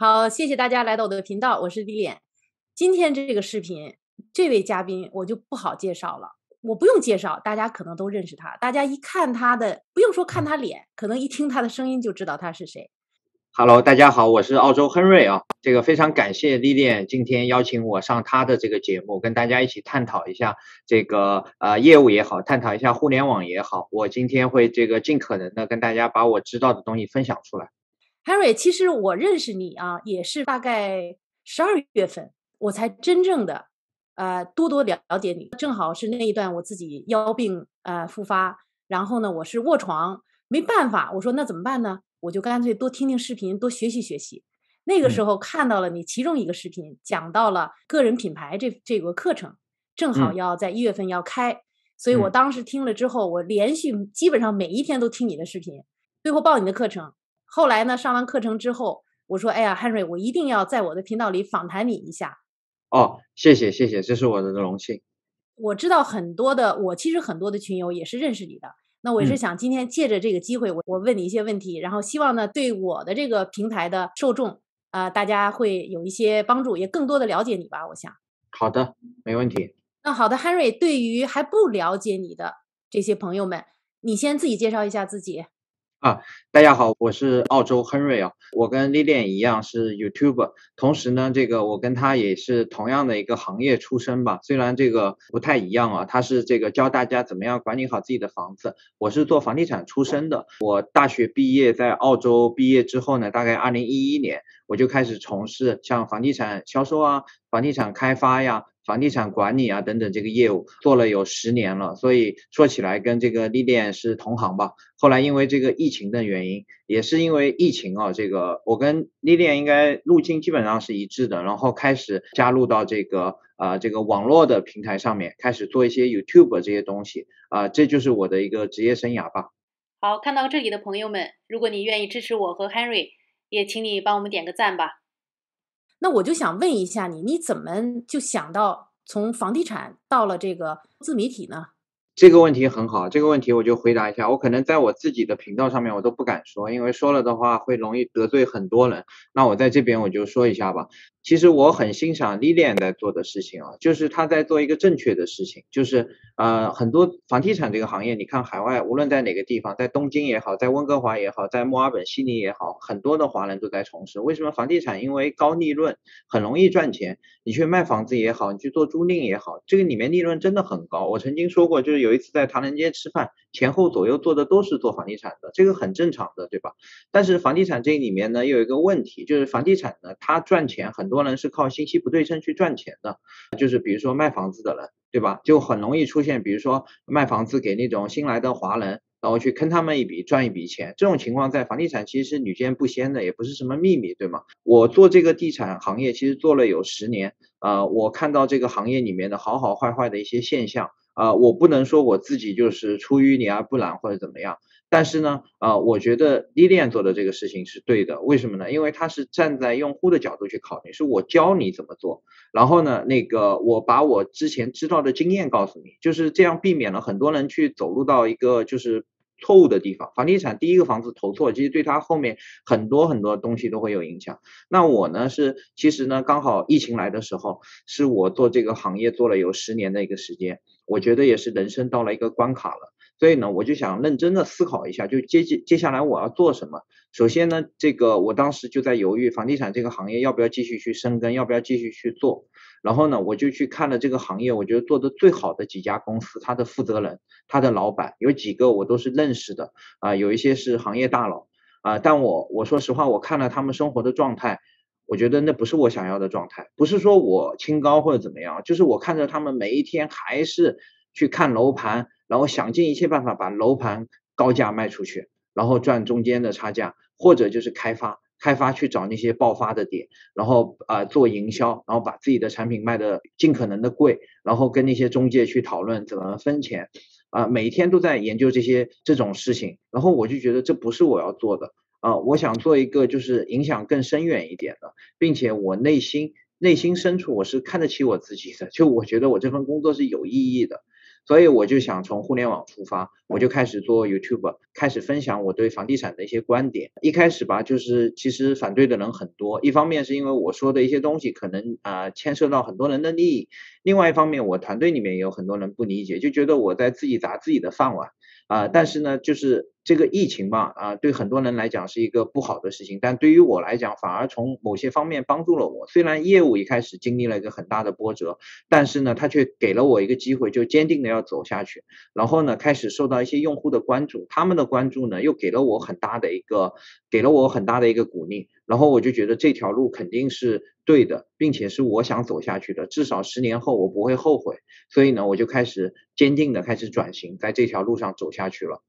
好，谢谢大家来到我的频道，我是李脸。今天这个视频，这位嘉宾我就不好介绍了，我不用介绍，大家可能都认识他。大家一看他的，不用说看他脸，可能一听他的声音就知道他是谁。Hello，大家好，我是澳洲亨瑞啊。这个非常感谢丽莲今天邀请我上他的这个节目，跟大家一起探讨一下这个呃业务也好，探讨一下互联网也好。我今天会这个尽可能的跟大家把我知道的东西分享出来。Henry，其实我认识你啊，也是大概十二月份，我才真正的呃多多了解你。正好是那一段我自己腰病呃复发，然后呢我是卧床，没办法，我说那怎么办呢？我就干脆多听听视频，多学习学习。那个时候看到了你其中一个视频，讲到了个人品牌这这个课程，正好要在一月份要开，所以我当时听了之后，我连续基本上每一天都听你的视频，最后报你的课程。后来呢，上完课程之后，我说：“哎呀，Henry，我一定要在我的频道里访谈你一下。”哦，谢谢谢谢，这是我的荣幸。我知道很多的，我其实很多的群友也是认识你的。那我也是想今天借着这个机会，我我问你一些问题，然后希望呢，对我的这个平台的受众啊，大家会有一些帮助，也更多的了解你吧。我想。好的，没问题。那好的，Henry，对于还不了解你的这些朋友们，你先自己介绍一下自己。啊，大家好，我是澳洲亨瑞啊，我跟 Lilian 一样是 YouTuber，同时呢，这个我跟他也是同样的一个行业出身吧，虽然这个不太一样啊，他是这个教大家怎么样管理好自己的房子，我是做房地产出身的，我大学毕业在澳洲毕业之后呢，大概二零一一年我就开始从事像房地产销售啊，房地产开发呀。房地产管理啊等等这个业务做了有十年了，所以说起来跟这个丽莲是同行吧。后来因为这个疫情的原因，也是因为疫情啊，这个我跟丽莲应该路径基本上是一致的，然后开始加入到这个啊这个网络的平台上面，开始做一些 YouTube 这些东西啊，这就是我的一个职业生涯吧。好，看到这里的朋友们，如果你愿意支持我和 Henry，也请你帮我们点个赞吧。那我就想问一下你，你怎么就想到从房地产到了这个自媒体呢？这个问题很好，这个问题我就回答一下。我可能在我自己的频道上面我都不敢说，因为说了的话会容易得罪很多人。那我在这边我就说一下吧。其实我很欣赏 Lilian 在做的事情啊，就是他在做一个正确的事情，就是呃很多房地产这个行业，你看海外无论在哪个地方，在东京也好，在温哥华也好，在墨尔本、悉尼也好，很多的华人都在从事。为什么房地产？因为高利润，很容易赚钱。你去卖房子也好，你去做租赁也好，这个里面利润真的很高。我曾经说过，就是有。一次在唐人街吃饭，前后左右坐的都是做房地产的，这个很正常的，对吧？但是房地产这里面呢，又有一个问题，就是房地产呢，它赚钱，很多多人是靠信息不对称去赚钱的，就是比如说卖房子的人，对吧？就很容易出现，比如说卖房子给那种新来的华人，然后去坑他们一笔，赚一笔钱，这种情况在房地产其实是屡见不鲜的，也不是什么秘密，对吗？我做这个地产行业其实做了有十年，呃，我看到这个行业里面的好好坏坏的一些现象。啊，我不能说我自己就是出淤泥而不染或者怎么样，但是呢，啊，我觉得伊莲做的这个事情是对的，为什么呢？因为他是站在用户的角度去考虑，是我教你怎么做，然后呢，那个我把我之前知道的经验告诉你，就是这样避免了很多人去走入到一个就是错误的地方。房地产第一个房子投错，其实对他后面很多很多东西都会有影响。那我呢是，其实呢刚好疫情来的时候，是我做这个行业做了有十年的一个时间。我觉得也是人生到了一个关卡了，所以呢，我就想认真的思考一下，就接接接下来我要做什么。首先呢，这个我当时就在犹豫房地产这个行业要不要继续去深耕，要不要继续去做。然后呢，我就去看了这个行业，我觉得做的最好的几家公司，他的负责人、他的老板有几个我都是认识的啊，有一些是行业大佬啊，但我我说实话，我看了他们生活的状态。我觉得那不是我想要的状态，不是说我清高或者怎么样，就是我看着他们每一天还是去看楼盘，然后想尽一切办法把楼盘高价卖出去，然后赚中间的差价，或者就是开发，开发去找那些爆发的点，然后啊做营销，然后把自己的产品卖的尽可能的贵，然后跟那些中介去讨论怎么分钱，啊每一天都在研究这些这种事情，然后我就觉得这不是我要做的。啊，我想做一个就是影响更深远一点的，并且我内心内心深处我是看得起我自己的，就我觉得我这份工作是有意义的，所以我就想从互联网出发，我就开始做 YouTube，开始分享我对房地产的一些观点。一开始吧，就是其实反对的人很多，一方面是因为我说的一些东西可能啊牵涉到很多人的利益，另外一方面我团队里面也有很多人不理解，就觉得我在自己砸自己的饭碗。啊，但是呢，就是这个疫情嘛，啊，对很多人来讲是一个不好的事情，但对于我来讲，反而从某些方面帮助了我。虽然业务一开始经历了一个很大的波折，但是呢，他却给了我一个机会，就坚定的要走下去。然后呢，开始受到一些用户的关注，他们的关注呢，又给了我很大的一个，给了我很大的一个鼓励。然后我就觉得这条路肯定是对的，并且是我想走下去的，至少十年后我不会后悔。所以呢，我就开始坚定的开始转型，在这条路上走下去了。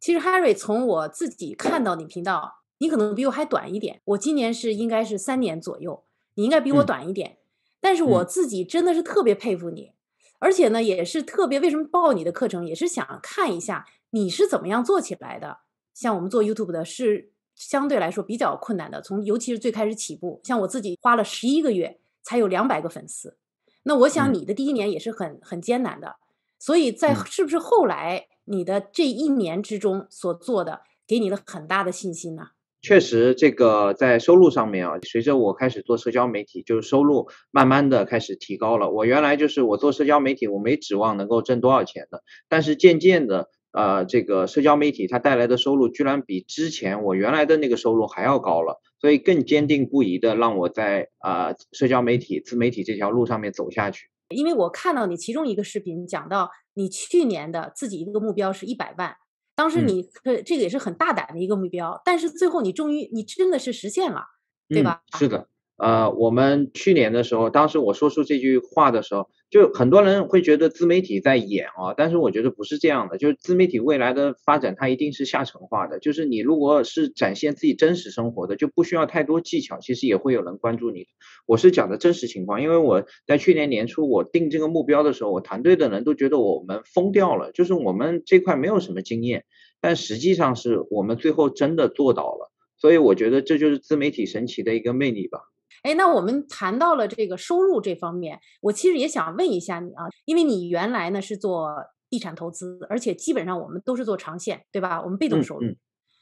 其实 Harry 从我自己看到你频道，你可能比我还短一点。我今年是应该是三年左右，你应该比我短一点。但是我自己真的是特别佩服你，而且呢，也是特别为什么报你的课程，也是想看一下你是怎么样做起来的。像我们做 YouTube 的是。相对来说比较困难的，从尤其是最开始起步，像我自己花了十一个月才有两百个粉丝，那我想你的第一年也是很很艰难的，所以在是不是后来你的这一年之中所做的，给你了很大的信心呢？确实，这个在收入上面啊，随着我开始做社交媒体，就是收入慢慢的开始提高了。我原来就是我做社交媒体，我没指望能够挣多少钱的，但是渐渐的。呃，这个社交媒体它带来的收入居然比之前我原来的那个收入还要高了，所以更坚定不移的让我在啊社交媒体自媒体这条路上面走下去。因为我看到你其中一个视频讲到你去年的自己一个目标是一百万，当时你呃这个也是很大胆的一个目标，但是最后你终于你真的是实现了，对吧？是的。呃，我们去年的时候，当时我说出这句话的时候，就很多人会觉得自媒体在演啊，但是我觉得不是这样的，就是自媒体未来的发展，它一定是下沉化的，就是你如果是展现自己真实生活的，就不需要太多技巧，其实也会有人关注你。我是讲的真实情况，因为我在去年年初我定这个目标的时候，我团队的人都觉得我们疯掉了，就是我们这块没有什么经验，但实际上是我们最后真的做到了，所以我觉得这就是自媒体神奇的一个魅力吧。哎，那我们谈到了这个收入这方面，我其实也想问一下你啊，因为你原来呢是做地产投资，而且基本上我们都是做长线，对吧？我们被动收入。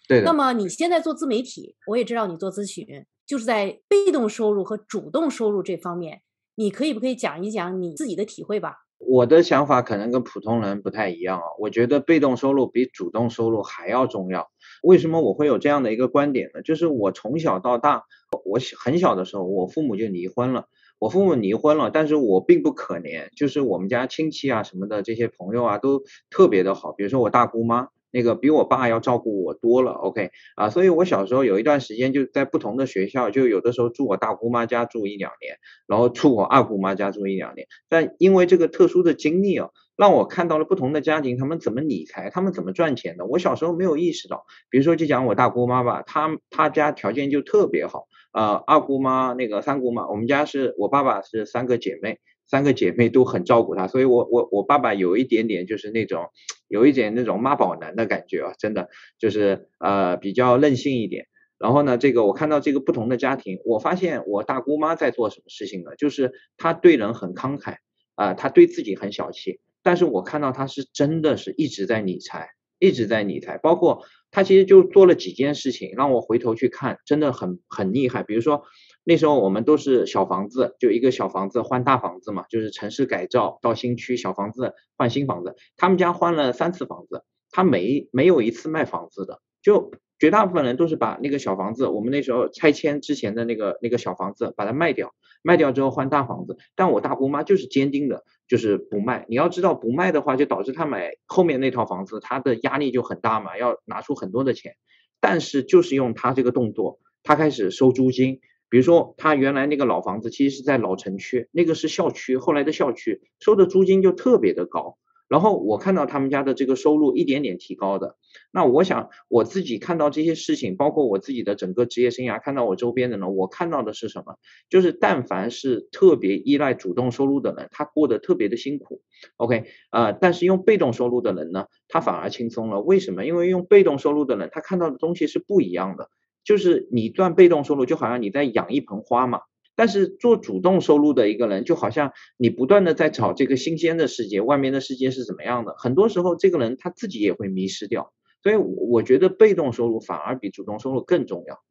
对。那么你现在做自媒体，我也知道你做咨询，就是在被动收入和主动收入这方面，你可以不可以讲一讲你自己的体会吧？我的想法可能跟普通人不太一样啊，我觉得被动收入比主动收入还要重要。为什么我会有这样的一个观点呢？就是我从小到大，我很小的时候，我父母就离婚了。我父母离婚了，但是我并不可怜，就是我们家亲戚啊什么的这些朋友啊都特别的好。比如说我大姑妈，那个比我爸要照顾我多了。OK 啊，所以我小时候有一段时间就在不同的学校，就有的时候住我大姑妈家住一两年，然后住我二姑妈家住一两年。但因为这个特殊的经历啊。让我看到了不同的家庭，他们怎么理财，他们怎么赚钱的。我小时候没有意识到，比如说就讲我大姑妈吧，她她家条件就特别好，呃，二姑妈那个三姑妈，我们家是我爸爸是三个姐妹，三个姐妹都很照顾她，所以我我我爸爸有一点点就是那种有一点那种妈宝男的感觉啊，真的就是呃比较任性一点。然后呢，这个我看到这个不同的家庭，我发现我大姑妈在做什么事情呢？就是她对人很慷慨啊，她对自己很小气。但是我看到他是真的是一直在理财，一直在理财，包括他其实就做了几件事情，让我回头去看，真的很很厉害。比如说那时候我们都是小房子，就一个小房子换大房子嘛，就是城市改造到新区，小房子换新房子。他们家换了三次房子，他没没有一次卖房子的，就绝大部分人都是把那个小房子，我们那时候拆迁之前的那个那个小房子把它卖掉。卖掉之后换大房子，但我大姑妈就是坚定的，就是不卖。你要知道，不卖的话，就导致她买后面那套房子，她的压力就很大嘛，要拿出很多的钱。但是就是用她这个动作，她开始收租金。比如说，她原来那个老房子其实是在老城区，那个是校区，后来的校区收的租金就特别的高。然后我看到他们家的这个收入一点点提高的，那我想我自己看到这些事情，包括我自己的整个职业生涯，看到我周边的人，我看到的是什么？就是但凡是特别依赖主动收入的人，他过得特别的辛苦。OK，呃，但是用被动收入的人呢，他反而轻松了。为什么？因为用被动收入的人，他看到的东西是不一样的。就是你赚被动收入，就好像你在养一盆花嘛。但是做主动收入的一个人，就好像你不断的在找这个新鲜的世界，外面的世界是怎么样的，很多时候这个人他自己也会迷失掉。所以我觉得被动收入反而比主动收入更重要。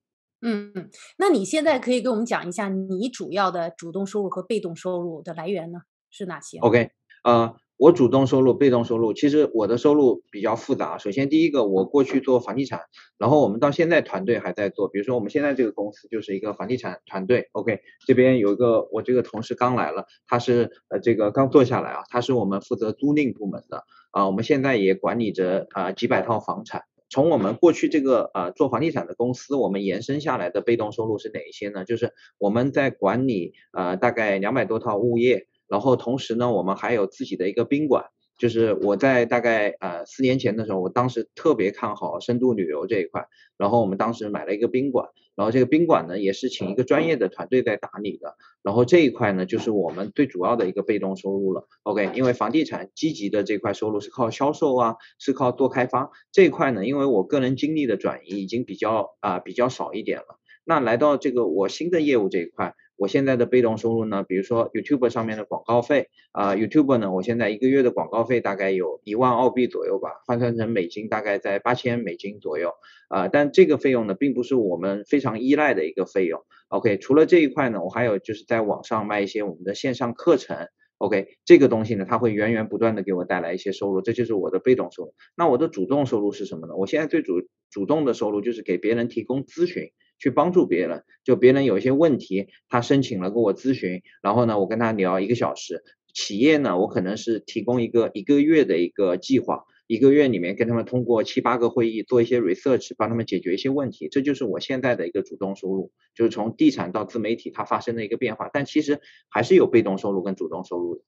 嗯，那你现在可以给我们讲一下你主要的主动收入和被动收入的来源呢？是哪些？OK，呃，我主动收入、被动收入，其实我的收入比较复杂。首先，第一个，我过去做房地产，然后我们到现在团队还在做，比如说我们现在这个公司就是一个房地产团队。OK，这边有一个我这个同事刚来了，他是呃这个刚做下来啊，他是我们负责租赁部门的啊，我们现在也管理着啊几百套房产。从我们过去这个呃做房地产的公司，我们延伸下来的被动收入是哪一些呢？就是我们在管理呃大概两百多套物业，然后同时呢，我们还有自己的一个宾馆。就是我在大概呃四年前的时候，我当时特别看好深度旅游这一块，然后我们当时买了一个宾馆，然后这个宾馆呢也是请一个专业的团队在打理的，然后这一块呢就是我们最主要的一个被动收入了。OK，因为房地产积极的这块收入是靠销售啊，是靠多开发这一块呢，因为我个人经历的转移已经比较啊比较少一点了，那来到这个我新的业务这一块。我现在的被动收入呢，比如说 YouTube 上面的广告费啊，YouTube 呢，我现在一个月的广告费大概有一万澳币左右吧，换算成美金大概在八千美金左右啊。但这个费用呢，并不是我们非常依赖的一个费用。OK，除了这一块呢，我还有就是在网上卖一些我们的线上课程。OK，这个东西呢，它会源源不断的给我带来一些收入，这就是我的被动收入。那我的主动收入是什么呢？我现在最主主动的收入就是给别人提供咨询。去帮助别人，就别人有一些问题，他申请了跟我咨询，然后呢，我跟他聊一个小时。企业呢，我可能是提供一个一个月的一个计划，一个月里面跟他们通过七八个会议做一些 research，帮他们解决一些问题。这就是我现在的一个主动收入，就是从地产到自媒体它发生的一个变化。但其实还是有被动收入跟主动收入的。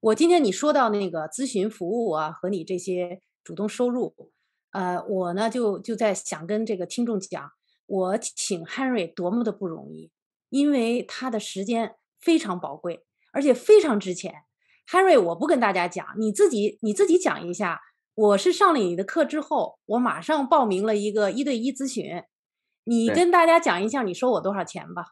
我今天你说到那个咨询服务啊，和你这些主动收入，呃，我呢就就在想跟这个听众讲。我请 Henry 多么的不容易，因为他的时间非常宝贵，而且非常值钱。Henry，我不跟大家讲，你自己你自己讲一下。我是上了你的课之后，我马上报名了一个一对一咨询。你跟大家讲一下，你收我多少钱吧？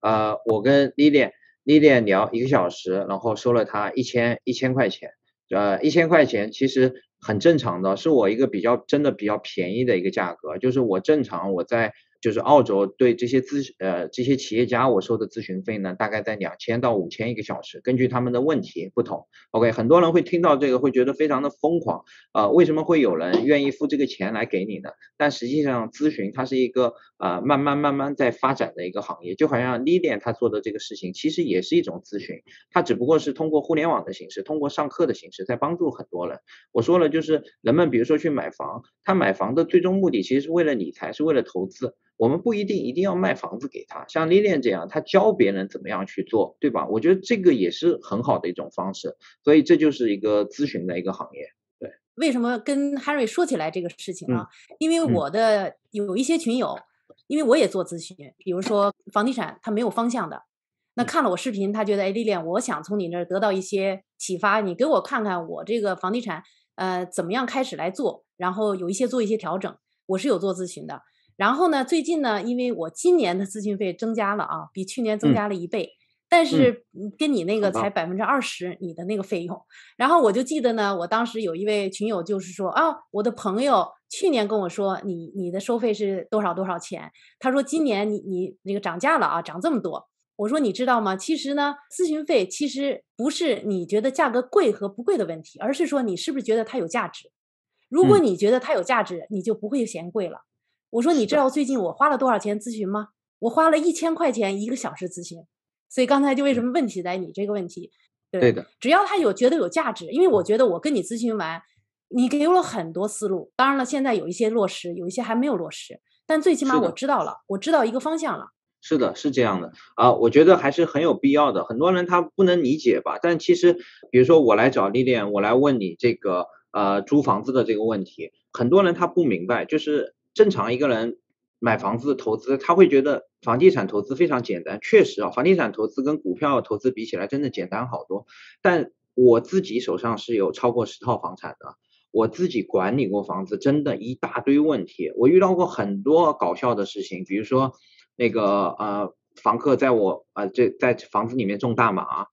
呃，我跟 Lilian Lilian 聊一个小时，然后收了他一千一千块钱。呃，一千块钱其实。很正常的，是我一个比较真的比较便宜的一个价格，就是我正常我在。就是澳洲对这些咨呃这些企业家我收的咨询费呢，大概在两千到五千一个小时，根据他们的问题不同。OK，很多人会听到这个会觉得非常的疯狂啊，为什么会有人愿意付这个钱来给你呢？但实际上咨询它是一个啊慢慢慢慢在发展的一个行业，就好像 Lilian 他做的这个事情其实也是一种咨询，他只不过是通过互联网的形式，通过上课的形式在帮助很多人。我说了，就是人们比如说去买房，他买房的最终目的其实是为了理财，是为了投资。我们不一定一定要卖房子给他，像 Lilian 这样，他教别人怎么样去做，对吧？我觉得这个也是很好的一种方式，所以这就是一个咨询的一个行业。对，为什么跟 Harry 说起来这个事情啊？因为我的有一些群友，因为我也做咨询，比如说房地产，他没有方向的，那看了我视频，他觉得哎，Lilian，我想从你那儿得到一些启发，你给我看看我这个房地产呃怎么样开始来做，然后有一些做一些调整，我是有做咨询的。然后呢，最近呢，因为我今年的咨询费增加了啊，比去年增加了一倍，但是跟你那个才百分之二十，你的那个费用。然后我就记得呢，我当时有一位群友就是说啊，我的朋友去年跟我说，你你的收费是多少多少钱？他说今年你你那个涨价了啊，涨这么多。我说你知道吗？其实呢，咨询费其实不是你觉得价格贵和不贵的问题，而是说你是不是觉得它有价值。如果你觉得它有价值，你就不会嫌贵了。我说，你知道最近我花了多少钱咨询吗？我花了一千块钱一个小时咨询，所以刚才就为什么问题在你这个问题？对的，只要他有觉得有价值，因为我觉得我跟你咨询完，你给我了很多思路。当然了，现在有一些落实，有一些还没有落实，但最起码我知道了，我知道一个方向了。是的，是这样的啊，我觉得还是很有必要的。很多人他不能理解吧？但其实，比如说我来找丽丽，我来问你这个呃租房子的这个问题，很多人他不明白，就是。正常一个人买房子投资，他会觉得房地产投资非常简单。确实啊，房地产投资跟股票投资比起来，真的简单好多。但我自己手上是有超过十套房产的，我自己管理过房子，真的一大堆问题。我遇到过很多搞笑的事情，比如说那个呃房客在我啊这在房子里面种大麻，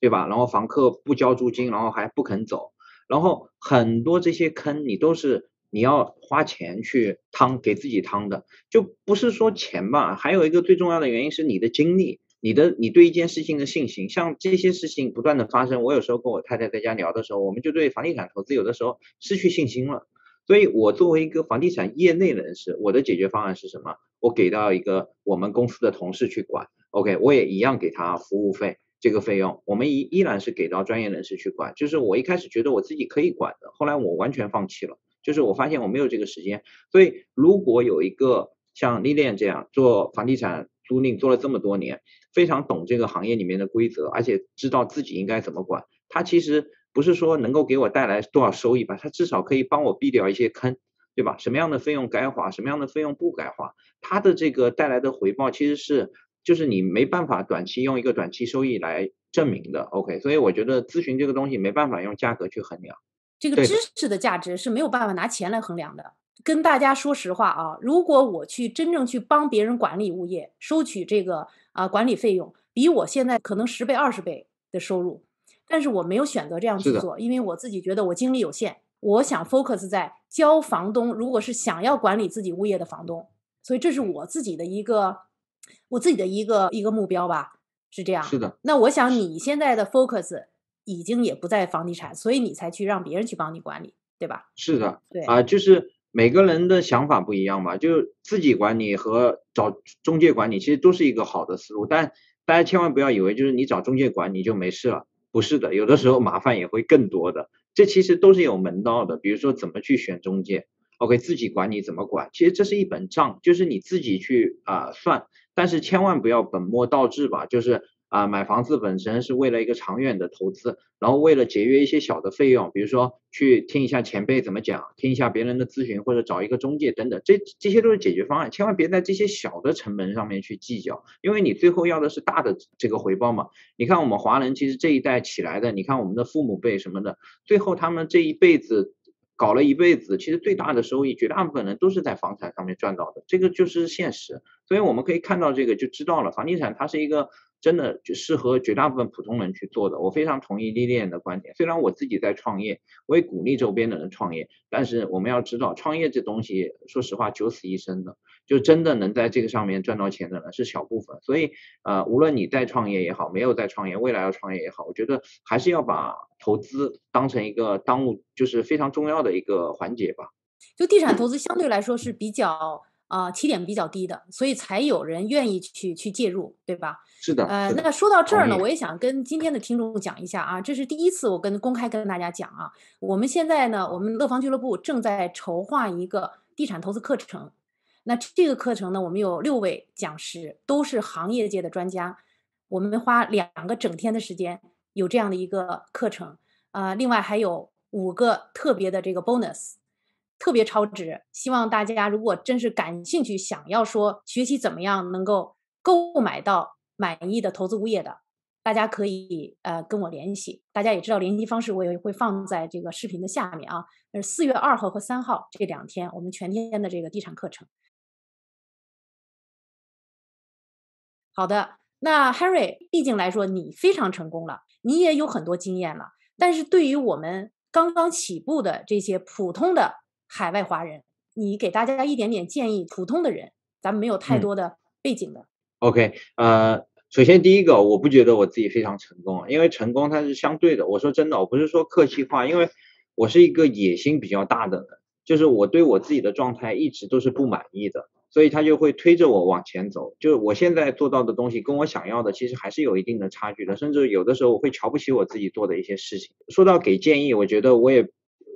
对吧？然后房客不交租金，然后还不肯走，然后很多这些坑你都是你要花钱去趟给自己趟的，就不是说钱吧，还有一个最重要的原因是你的精力。你的你对一件事情的信心，像这些事情不断的发生，我有时候跟我太太在家聊的时候，我们就对房地产投资有的时候失去信心了。所以我作为一个房地产业内人士，我的解决方案是什么？我给到一个我们公司的同事去管，OK，我也一样给他服务费这个费用，我们依依然是给到专业人士去管。就是我一开始觉得我自己可以管的，后来我完全放弃了，就是我发现我没有这个时间。所以如果有一个像丽链这样做房地产租赁做了这么多年。非常懂这个行业里面的规则，而且知道自己应该怎么管。他其实不是说能够给我带来多少收益吧，他至少可以帮我避掉一些坑，对吧？什么样的费用该花，什么样的费用不该花，他的这个带来的回报其实是就是你没办法短期用一个短期收益来证明的。OK，所以我觉得咨询这个东西没办法用价格去衡量，这个知识的价值是没有办法拿钱来衡量的。跟大家说实话啊，如果我去真正去帮别人管理物业，收取这个啊管理费用，比我现在可能十倍、二十倍的收入，但是我没有选择这样去做，因为我自己觉得我精力有限，我想 focus 在教房东，如果是想要管理自己物业的房东，所以这是我自己的一个我自己的一个一个目标吧，是这样。是的。那我想你现在的 focus 已经也不在房地产，所以你才去让别人去帮你管理，对吧？是的。对啊，就是。每个人的想法不一样嘛，就自己管理和找中介管理其实都是一个好的思路，但大家千万不要以为就是你找中介管理就没事了，不是的，有的时候麻烦也会更多的，这其实都是有门道的，比如说怎么去选中介，OK，自己管理怎么管，其实这是一本账，就是你自己去啊算，但是千万不要本末倒置吧，就是。啊，买房子本身是为了一个长远的投资，然后为了节约一些小的费用，比如说去听一下前辈怎么讲，听一下别人的咨询，或者找一个中介等等，这这些都是解决方案，千万别在这些小的成本上面去计较，因为你最后要的是大的这个回报嘛。你看我们华人其实这一代起来的，你看我们的父母辈什么的，最后他们这一辈子搞了一辈子，其实最大的收益，绝大部分人都是在房产上面赚到的，这个就是现实。所以我们可以看到这个就知道了，房地产它是一个。真的就适合绝大部分普通人去做的，我非常同意丽丽的观点。虽然我自己在创业，我也鼓励周边的人创业，但是我们要知道，创业这东西，说实话九死一生的，就真的能在这个上面赚到钱的人是小部分。所以，呃，无论你在创业也好，没有在创业，未来要创业也好，我觉得还是要把投资当成一个当务，就是非常重要的一个环节吧。就地产投资相对来说是比较。啊，起点比较低的，所以才有人愿意去去介入，对吧？是的。呃，那说到这儿呢，我也想跟今天的听众讲一下啊，这是第一次我跟公开跟大家讲啊，我们现在呢，我们乐房俱乐部正在筹划一个地产投资课程。那这个课程呢，我们有六位讲师，都是行业界的专家，我们花两个整天的时间有这样的一个课程啊，另外还有五个特别的这个 bonus。特别超值，希望大家如果真是感兴趣，想要说学习怎么样能够购买到满意的投资物业的，大家可以呃跟我联系。大家也知道联系方式，我也会放在这个视频的下面啊。是四月二号和三号这两天，我们全天的这个地产课程。好的，那 Harry，毕竟来说你非常成功了，你也有很多经验了，但是对于我们刚刚起步的这些普通的。海外华人，你给大家一点点建议。普通的人，咱们没有太多的背景的。OK，呃，首先第一个，我不觉得我自己非常成功，因为成功它是相对的。我说真的，我不是说客气话，因为我是一个野心比较大的人，就是我对我自己的状态一直都是不满意的，所以他就会推着我往前走。就是我现在做到的东西，跟我想要的其实还是有一定的差距的，甚至有的时候我会瞧不起我自己做的一些事情。说到给建议，我觉得我也。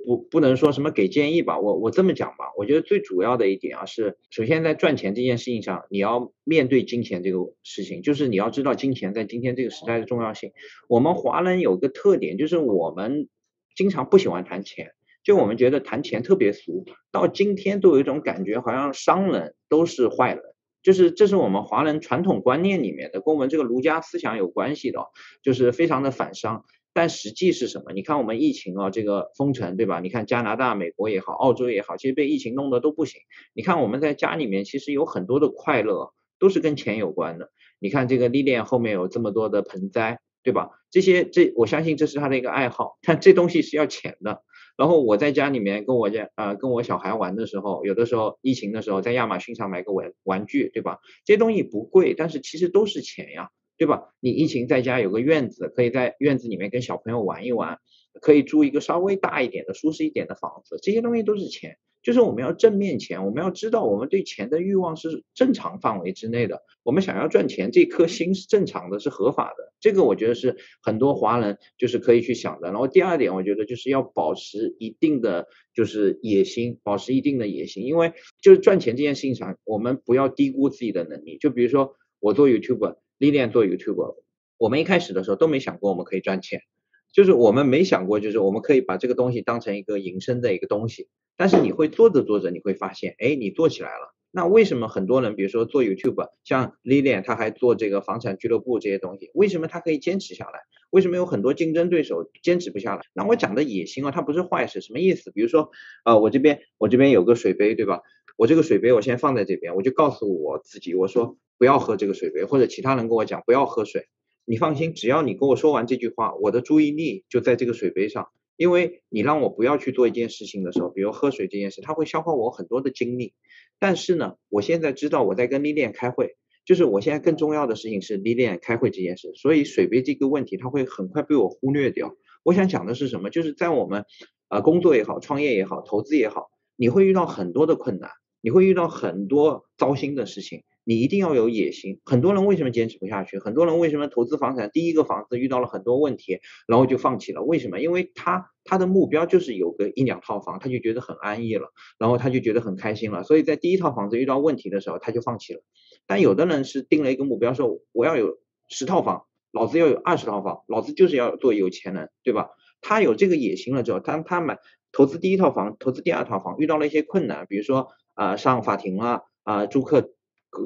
不不能说什么给建议吧，我我这么讲吧，我觉得最主要的一点啊是，首先在赚钱这件事情上，你要面对金钱这个事情，就是你要知道金钱在今天这个时代的重要性。我们华人有个特点，就是我们经常不喜欢谈钱，就我们觉得谈钱特别俗，到今天都有一种感觉，好像商人都是坏人，就是这是我们华人传统观念里面的，跟我们这个儒家思想有关系的，就是非常的反商。但实际是什么？你看我们疫情啊，这个封城，对吧？你看加拿大、美国也好，澳洲也好，其实被疫情弄得都不行。你看我们在家里面，其实有很多的快乐都是跟钱有关的。你看这个历练后面有这么多的盆栽，对吧？这些这我相信这是他的一个爱好，但这东西是要钱的。然后我在家里面跟我家呃跟我小孩玩的时候，有的时候疫情的时候在亚马逊上买个玩玩具，对吧？这些东西不贵，但是其实都是钱呀，对吧？你疫情在家有个院子，可以在院子里面跟小朋友玩一玩，可以住一个稍微大一点的、舒适一点的房子，这些东西都是钱。就是我们要正面钱，我们要知道我们对钱的欲望是正常范围之内的。我们想要赚钱，这颗心是正常的，是合法的。这个我觉得是很多华人就是可以去想的。然后第二点，我觉得就是要保持一定的就是野心，保持一定的野心，因为就是赚钱这件事情上，我们不要低估自己的能力。就比如说我做 YouTube Lilian 做 YouTube，我们一开始的时候都没想过我们可以赚钱，就是我们没想过就是我们可以把这个东西当成一个营生的一个东西。但是你会做着做着，你会发现，哎，你做起来了。那为什么很多人，比如说做 YouTube，像 Lilian，他还做这个房产俱乐部这些东西，为什么他可以坚持下来？为什么有很多竞争对手坚持不下来？那我讲的野心啊，它不是坏事，什么意思？比如说，呃，我这边我这边有个水杯，对吧？我这个水杯我先放在这边，我就告诉我自己，我说不要喝这个水杯，或者其他人跟我讲不要喝水，你放心，只要你跟我说完这句话，我的注意力就在这个水杯上。因为你让我不要去做一件事情的时候，比如喝水这件事，它会消耗我很多的精力。但是呢，我现在知道我在跟 LILY 开会，就是我现在更重要的事情是 LILY 开会这件事，所以水杯这个问题它会很快被我忽略掉。我想讲的是什么？就是在我们呃工作也好，创业也好，投资也好，你会遇到很多的困难，你会遇到很多糟心的事情。你一定要有野心。很多人为什么坚持不下去？很多人为什么投资房产第一个房子遇到了很多问题，然后就放弃了？为什么？因为他他的目标就是有个一两套房，他就觉得很安逸了，然后他就觉得很开心了。所以在第一套房子遇到问题的时候，他就放弃了。但有的人是定了一个目标，说我要有十套房，老子要有二十套房，老子就是要做有钱人，对吧？他有这个野心了之后，当他买投资第一套房，投资第二套房遇到了一些困难，比如说啊上法庭了啊租客。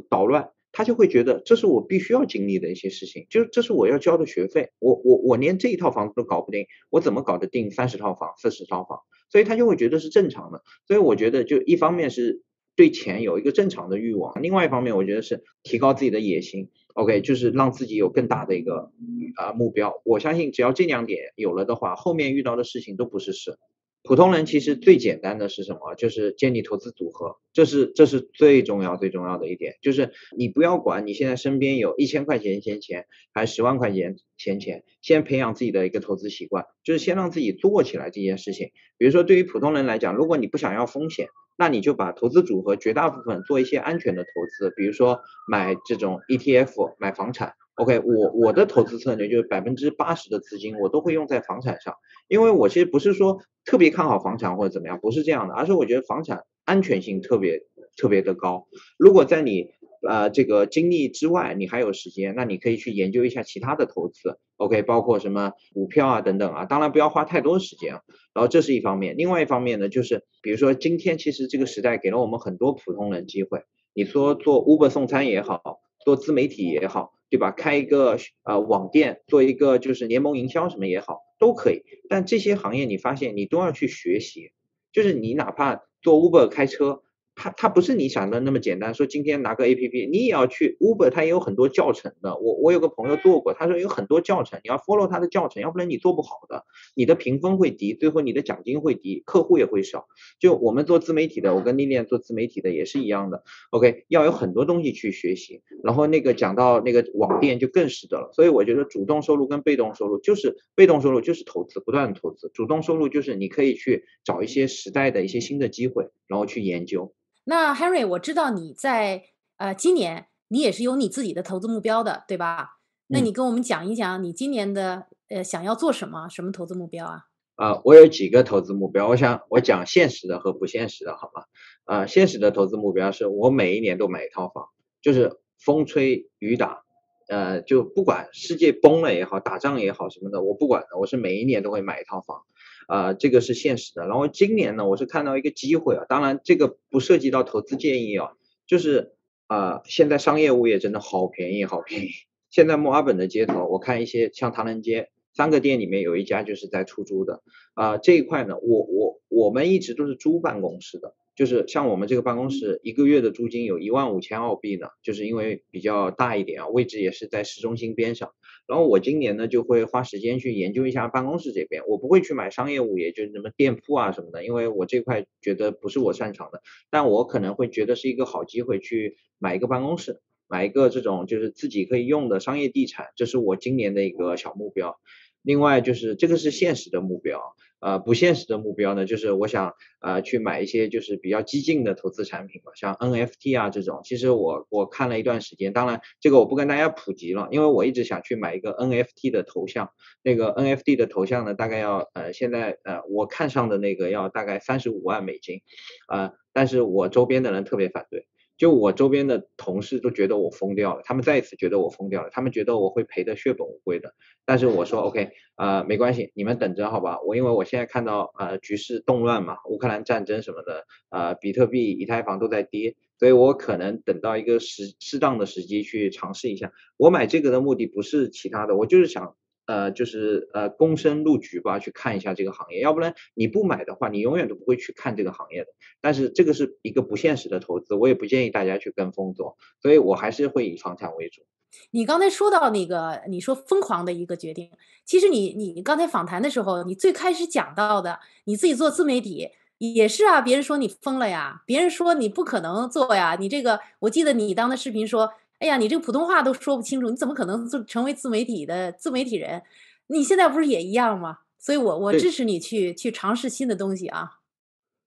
捣乱，他就会觉得这是我必须要经历的一些事情，就这是我要交的学费，我我我连这一套房子都搞不定，我怎么搞得定三十套房、四十套房？所以他就会觉得是正常的。所以我觉得，就一方面是对钱有一个正常的欲望，另外一方面我觉得是提高自己的野心。OK，就是让自己有更大的一个啊目标。我相信只要这两点有了的话，后面遇到的事情都不是事。普通人其实最简单的是什么？就是建立投资组合，这是这是最重要最重要的一点。就是你不要管你现在身边有一千块钱闲钱，还是十万块钱闲钱，先培养自己的一个投资习惯，就是先让自己做起来这件事情。比如说对于普通人来讲，如果你不想要风险，那你就把投资组合绝大部分做一些安全的投资，比如说买这种 ETF，买房产。OK，我我的投资策略就是百分之八十的资金我都会用在房产上，因为我其实不是说特别看好房产或者怎么样，不是这样的，而是我觉得房产安全性特别特别的高。如果在你呃这个精力之外，你还有时间，那你可以去研究一下其他的投资，OK，包括什么股票啊等等啊，当然不要花太多时间。然后这是一方面，另外一方面呢，就是比如说今天其实这个时代给了我们很多普通人机会，你说做 Uber 送餐也好，做自媒体也好。对吧？开一个呃网店，做一个就是联盟营销什么也好，都可以。但这些行业你发现你都要去学习，就是你哪怕做 Uber 开车。它它不是你想的那么简单，说今天拿个 A P P，你也要去 Uber，它也有很多教程的。我我有个朋友做过，他说有很多教程，你要 follow 他的教程，要不然你做不好的，你的评分会低，最后你的奖金会低，客户也会少。就我们做自媒体的，我跟丽丽做自媒体的也是一样的。OK，要有很多东西去学习，然后那个讲到那个网店就更是的了。所以我觉得主动收入跟被动收入就是被动收入就是投资，不断投资；主动收入就是你可以去找一些时代的一些新的机会，然后去研究。那 Henry，我知道你在呃今年你也是有你自己的投资目标的，对吧？那你跟我们讲一讲你今年的呃想要做什么，什么投资目标啊？啊，我有几个投资目标，我想我讲现实的和不现实的，好吗？啊，现实的投资目标是我每一年都买一套房，就是风吹雨打，呃，就不管世界崩了也好，打仗也好什么的，我不管的，我是每一年都会买一套房。啊，这个是现实的。然后今年呢，我是看到一个机会啊，当然这个不涉及到投资建议啊，就是啊，现在商业物业真的好便宜，好便宜。现在墨尔本的街头，我看一些像唐人街三个店里面有一家就是在出租的啊，这一块呢，我我我们一直都是租办公室的，就是像我们这个办公室一个月的租金有一万五千澳币呢，就是因为比较大一点啊，位置也是在市中心边上。然后我今年呢就会花时间去研究一下办公室这边，我不会去买商业物业，就是什么店铺啊什么的，因为我这块觉得不是我擅长的。但我可能会觉得是一个好机会去买一个办公室，买一个这种就是自己可以用的商业地产，这是我今年的一个小目标。另外就是这个是现实的目标。呃，不现实的目标呢，就是我想呃去买一些就是比较激进的投资产品吧，像 NFT 啊这种。其实我我看了一段时间，当然这个我不跟大家普及了，因为我一直想去买一个 NFT 的头像。那个 NFT 的头像呢，大概要呃现在呃我看上的那个要大概三十五万美金，呃，但是我周边的人特别反对。就我周边的同事都觉得我疯掉了，他们再一次觉得我疯掉了，他们觉得我会赔的血本无归的。但是我说 OK，呃，没关系，你们等着好吧。我因为我现在看到呃局势动乱嘛，乌克兰战争什么的，呃，比特币、以太坊都在跌，所以我可能等到一个时适当的时机去尝试一下。我买这个的目的不是其他的，我就是想。呃，就是呃，躬身入局吧，去看一下这个行业。要不然你不买的话，你永远都不会去看这个行业的。但是这个是一个不现实的投资，我也不建议大家去跟风做。所以我还是会以房产为主。你刚才说到那个，你说疯狂的一个决定，其实你你刚才访谈的时候，你最开始讲到的，你自己做自媒体也是啊，别人说你疯了呀，别人说你不可能做呀，你这个，我记得你当的视频说。哎呀，你这个普通话都说不清楚，你怎么可能做成为自媒体的自媒体人？你现在不是也一样吗？所以，我我支持你去去尝试新的东西啊。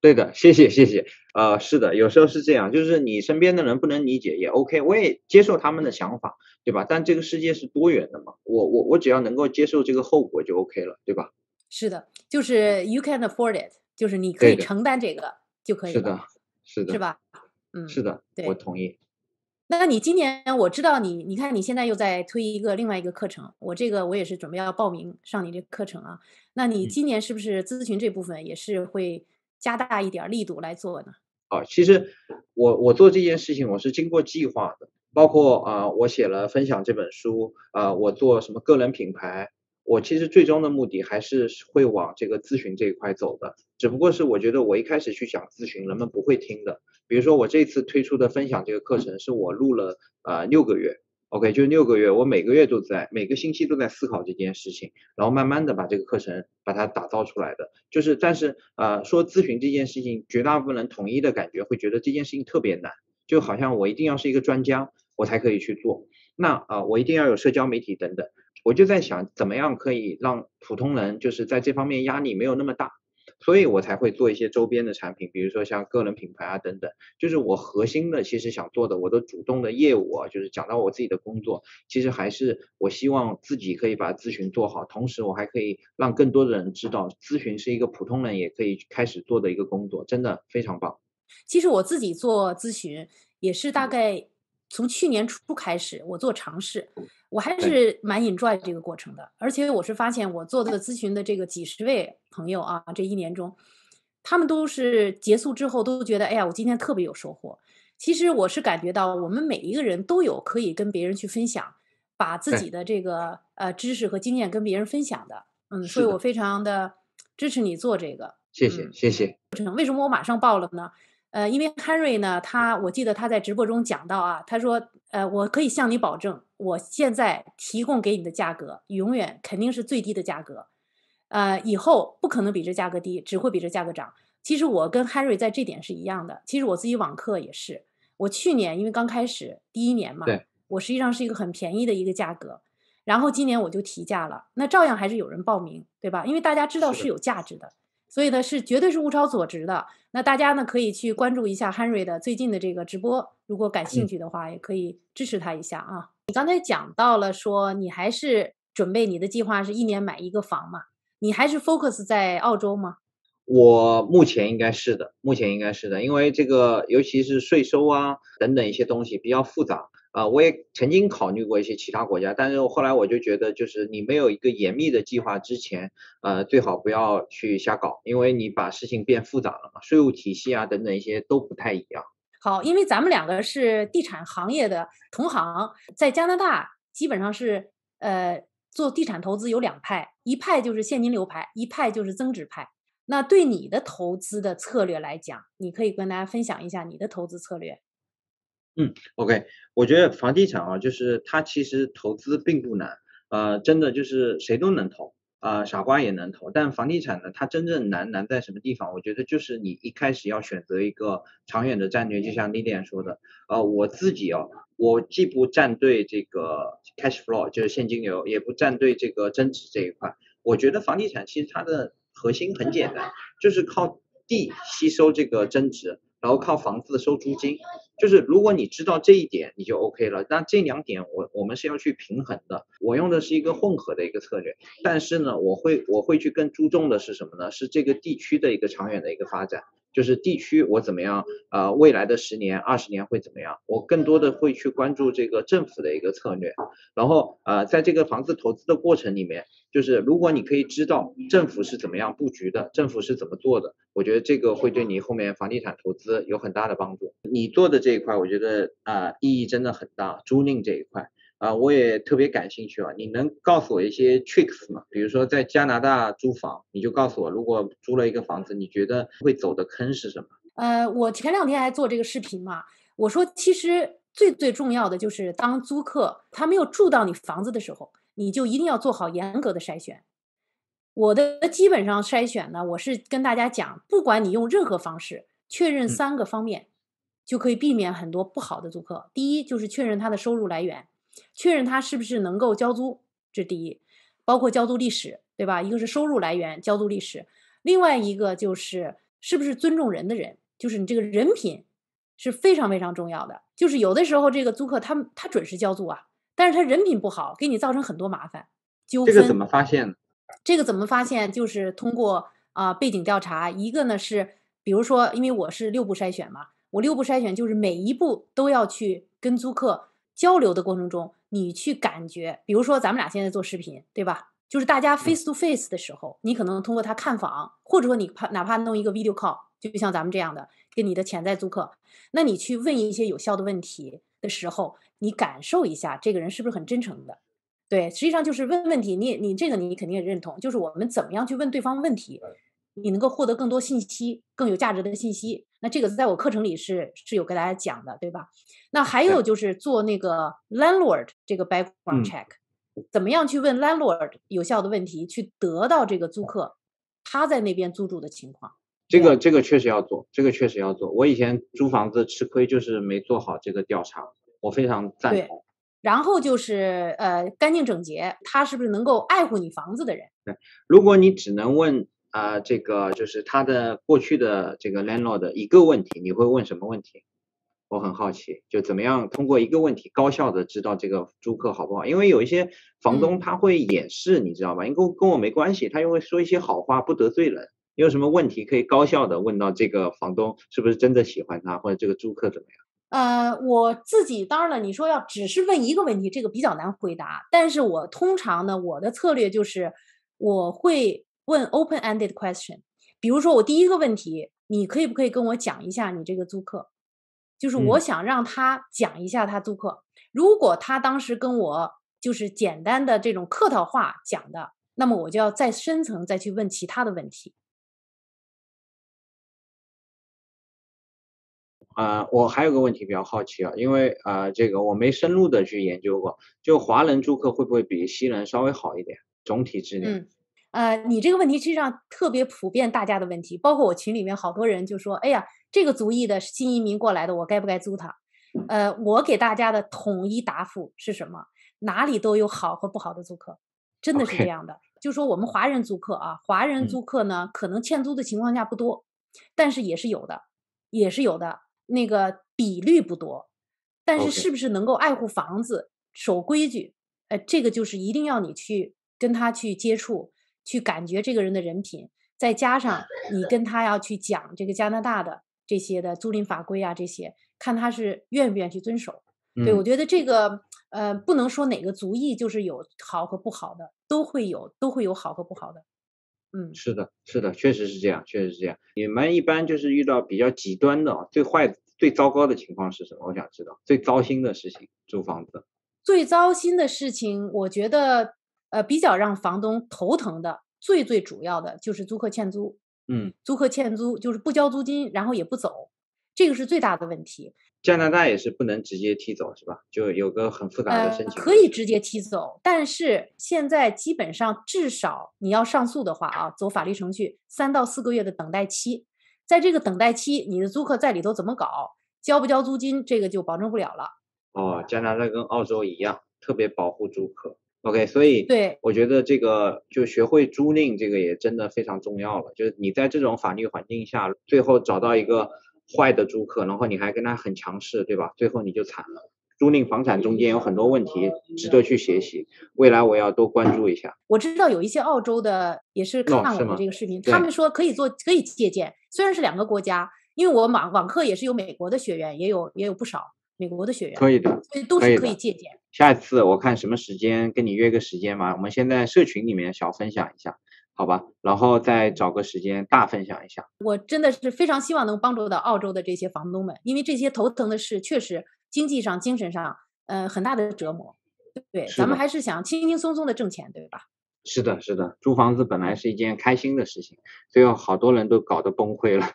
对的，谢谢谢谢。呃，是的，有时候是这样，就是你身边的人不能理解也 OK，我也接受他们的想法，对吧？但这个世界是多元的嘛，我我我只要能够接受这个后果就 OK 了，对吧？是的，就是 you can afford it，就是你可以承担这个就可以了。是的，是的，是吧？嗯，是的，我同意。那你今年我知道你，你看你现在又在推一个另外一个课程，我这个我也是准备要报名上你这课程啊。那你今年是不是咨询这部分也是会加大一点力度来做呢？啊，其实我我做这件事情我是经过计划的，包括啊我写了分享这本书啊，我做什么个人品牌。我其实最终的目的还是会往这个咨询这一块走的，只不过是我觉得我一开始去讲咨询，人们不会听的。比如说我这次推出的分享这个课程，是我录了呃六个月，OK，就六个月，我每个月都在，每个星期都在思考这件事情，然后慢慢的把这个课程把它打造出来的。就是，但是呃说咨询这件事情，绝大部分人统一的感觉会觉得这件事情特别难，就好像我一定要是一个专家，我才可以去做。那啊，我一定要有社交媒体等等。我就在想，怎么样可以让普通人就是在这方面压力没有那么大，所以我才会做一些周边的产品，比如说像个人品牌啊等等。就是我核心的，其实想做的，我的主动的业务啊，就是讲到我自己的工作，其实还是我希望自己可以把咨询做好，同时我还可以让更多的人知道，咨询是一个普通人也可以开始做的一个工作，真的非常棒。其实我自己做咨询也是大概。从去年初开始，我做尝试，我还是蛮 enjoy 这个过程的。而且我是发现，我做的咨询的这个几十位朋友啊，这一年中，他们都是结束之后都觉得，哎呀，我今天特别有收获。其实我是感觉到，我们每一个人都有可以跟别人去分享，把自己的这个呃知识和经验跟别人分享的。嗯，所以我非常的支持你做这个。谢谢，谢谢。为什么我马上报了呢？呃，因为 Henry 呢，他我记得他在直播中讲到啊，他说，呃，我可以向你保证，我现在提供给你的价格永远肯定是最低的价格，呃，以后不可能比这价格低，只会比这价格涨。其实我跟 Henry 在这点是一样的。其实我自己网课也是，我去年因为刚开始第一年嘛，我实际上是一个很便宜的一个价格，然后今年我就提价了，那照样还是有人报名，对吧？因为大家知道是有价值的。所以呢，是绝对是物超所值的。那大家呢，可以去关注一下 Henry 的最近的这个直播，如果感兴趣的话，也可以支持他一下啊。你刚才讲到了说，你还是准备你的计划是一年买一个房嘛？你还是 focus 在澳洲吗？我目前应该是的，目前应该是的，因为这个尤其是税收啊等等一些东西比较复杂。啊，我也曾经考虑过一些其他国家，但是后来我就觉得，就是你没有一个严密的计划之前，呃，最好不要去瞎搞，因为你把事情变复杂了嘛，税务体系啊等等一些都不太一样。好，因为咱们两个是地产行业的同行，在加拿大基本上是呃做地产投资有两派，一派就是现金流派，一派就是增值派。那对你的投资的策略来讲，你可以跟大家分享一下你的投资策略。嗯，OK，我觉得房地产啊，就是它其实投资并不难，呃，真的就是谁都能投。啊，傻瓜也能投，但房地产呢，它真正难难在什么地方？我觉得就是你一开始要选择一个长远的战略，就像 Lilian 说的，呃，我自己哦，我既不站队这个 cash flow，就是现金流，也不站队这个增值这一块。我觉得房地产其实它的核心很简单，就是靠地吸收这个增值。然后靠房子收租金，就是如果你知道这一点，你就 OK 了。那这两点我我们是要去平衡的。我用的是一个混合的一个策略，但是呢，我会我会去更注重的是什么呢？是这个地区的一个长远的一个发展。就是地区我怎么样，呃，未来的十年、二十年会怎么样？我更多的会去关注这个政府的一个策略。然后，呃，在这个房子投资的过程里面，就是如果你可以知道政府是怎么样布局的，政府是怎么做的，我觉得这个会对你后面房地产投资有很大的帮助。你做的这一块，我觉得啊，意义真的很大，租赁这一块。啊，我也特别感兴趣啊！你能告诉我一些 tricks 吗？比如说在加拿大租房，你就告诉我，如果租了一个房子，你觉得会走的坑是什么？呃，我前两天还做这个视频嘛，我说其实最最重要的就是当租客他没有住到你房子的时候，你就一定要做好严格的筛选。我的基本上筛选呢，我是跟大家讲，不管你用任何方式确认三个方面，就可以避免很多不好的租客。第一就是确认他的收入来源。确认他是不是能够交租，这第一，包括交租历史，对吧？一个是收入来源、交租历史，另外一个就是是不是尊重人的人，就是你这个人品是非常非常重要的。就是有的时候这个租客他他准时交租啊，但是他人品不好，给你造成很多麻烦纠纷。这个怎么发现？这个怎么发现？就是通过啊背景调查。一个呢是，比如说，因为我是六步筛选嘛，我六步筛选就是每一步都要去跟租客。交流的过程中，你去感觉，比如说咱们俩现在做视频，对吧？就是大家 face to face 的时候，你可能通过他看房，或者说你怕哪怕弄一个 video call，就像咱们这样的跟你的潜在租客，那你去问一些有效的问题的时候，你感受一下这个人是不是很真诚的？对，实际上就是问问题，你你这个你肯定也认同，就是我们怎么样去问对方问题。你能够获得更多信息，更有价值的信息。那这个在我课程里是是有给大家讲的，对吧？那还有就是做那个 landlord 这个 background check，怎么样去问 landlord 有效的问题，去得到这个租客他在那边租住的情况。这个这个确实要做，这个确实要做。我以前租房子吃亏就是没做好这个调查，我非常赞同。然后就是呃干净整洁，他是不是能够爱护你房子的人？对，如果你只能问。啊，这个就是他的过去的这个 landlord 一个问题，你会问什么问题？我很好奇，就怎么样通过一个问题高效的知道这个租客好不好？因为有一些房东他会掩饰，你知道吧？因为跟跟我没关系，他又会说一些好话，不得罪人。你有什么问题可以高效的问到这个房东是不是真的喜欢他，或者这个租客怎么样？呃，我自己当然了，你说要只是问一个问题，这个比较难回答。但是我通常呢，我的策略就是我会。问 open-ended question，比如说我第一个问题，你可以不可以跟我讲一下你这个租客？就是我想让他讲一下他租客。如果他当时跟我就是简单的这种客套话讲的，那么我就要再深层再去问其他的问题。啊，我还有个问题比较好奇啊，因为啊，这个我没深入的去研究过，就华人租客会不会比西人稍微好一点？总体质量？呃，你这个问题实际上特别普遍，大家的问题，包括我群里面好多人就说：“哎呀，这个族裔的新移民过来的，我该不该租他？”呃，我给大家的统一答复是什么？哪里都有好和不好的租客，真的是这样的。就说我们华人租客啊，华人租客呢，可能欠租的情况下不多，但是也是有的，也是有的，那个比率不多。但是是不是能够爱护房子、守规矩？呃，这个就是一定要你去跟他去接触。去感觉这个人的人品，再加上你跟他要去讲这个加拿大的这些的租赁法规啊，这些看他是愿不愿意去遵守。对我觉得这个呃，不能说哪个族裔就是有好和不好的，都会有都会有好和不好的。嗯，是的，是的，确实是这样，确实是这样。你们一般就是遇到比较极端的、最坏、最糟糕的情况是什么？我想知道最糟心的事情，租房子。最糟心的事情，我觉得。呃，比较让房东头疼的，最最主要的就是租客欠租。嗯，租客欠租就是不交租金，然后也不走，这个是最大的问题。加拿大也是不能直接踢走，是吧？就有个很复杂的申请。可以直接踢走，但是现在基本上至少你要上诉的话啊，走法律程序，三到四个月的等待期，在这个等待期，你的租客在里头怎么搞，交不交租金，这个就保证不了了。哦，加拿大跟澳洲一样，特别保护租客。OK，所以对，我觉得这个就学会租赁，这个也真的非常重要了。就是你在这种法律环境下，最后找到一个。坏的租客，然后你还跟他很强势，对吧？最后你就惨了。租赁房产中间有很多问题值得去学习，未来我要多关注一下。我知道有一些澳洲的也是看我们这个视频，他们说可以做可以借鉴，虽然是两个国家，因为我网网课也是有美国的学员，也有也有不少美国的学员，可以的，所以都是可以借鉴。下一次我看什么时间跟你约个时间嘛，我们先在社群里面小分享一下。好吧，然后再找个时间大分享一下。我真的是非常希望能帮助到澳洲的这些房东们，因为这些头疼的事确实经济上、精神上，呃，很大的折磨。对，咱们还是想轻轻松松的挣钱，对吧？是的，是的，租房子本来是一件开心的事情，最后好多人都搞得崩溃了。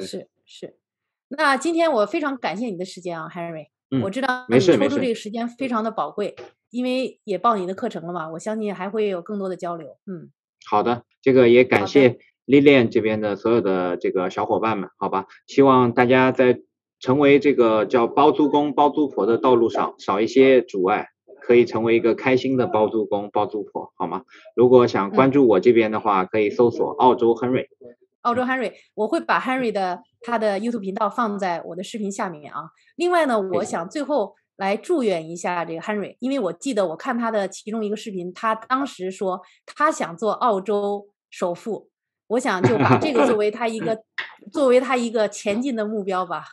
是是，那今天我非常感谢你的时间啊，Henry。嗯，我知道你抽出这个时间非常的宝贵，因为也报你的课程了嘛，我相信还会有更多的交流。嗯。好的，这个也感谢 Lilian 这边的所有的这个小伙伴们，好吧，希望大家在成为这个叫包租公包租婆的道路上少一些阻碍，可以成为一个开心的包租公包租婆，好吗？如果想关注我这边的话，可以搜索澳洲 Henry，澳洲 Henry，我会把 Henry 的他的 YouTube 频道放在我的视频下面啊。另外呢，我想最后。来祝愿一下这个 Henry，因为我记得我看他的其中一个视频，他当时说他想做澳洲首富，我想就把这个作为他一个作为他一个前进的目标吧。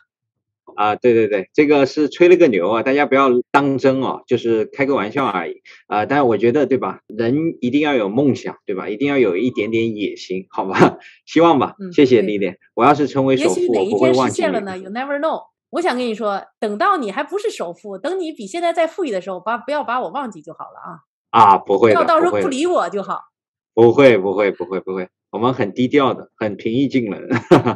啊，对对对，这个是吹了个牛啊，大家不要当真哦，就是开个玩笑而已啊。但是我觉得对吧，人一定要有梦想，对吧？一定要有一点点野心，好吧？希望吧，谢谢丽丽。我要是成为首富，我不会忘记你。了呢，You never know。我想跟你说，等到你还不是首富，等你比现在再富裕的时候，把不要把我忘记就好了啊！啊，不会，要到时候不理我就好。不会，不会，不会，不会，我们很低调的，很平易近人。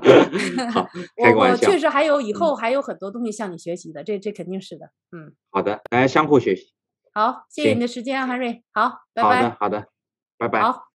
好，开个玩笑。我确实还有以后还有很多东西向你学习的，这这肯定是的。嗯，好的，大家相互学习。好，谢谢你的时间啊，韩瑞。好，拜拜。好的，好的，拜拜。好。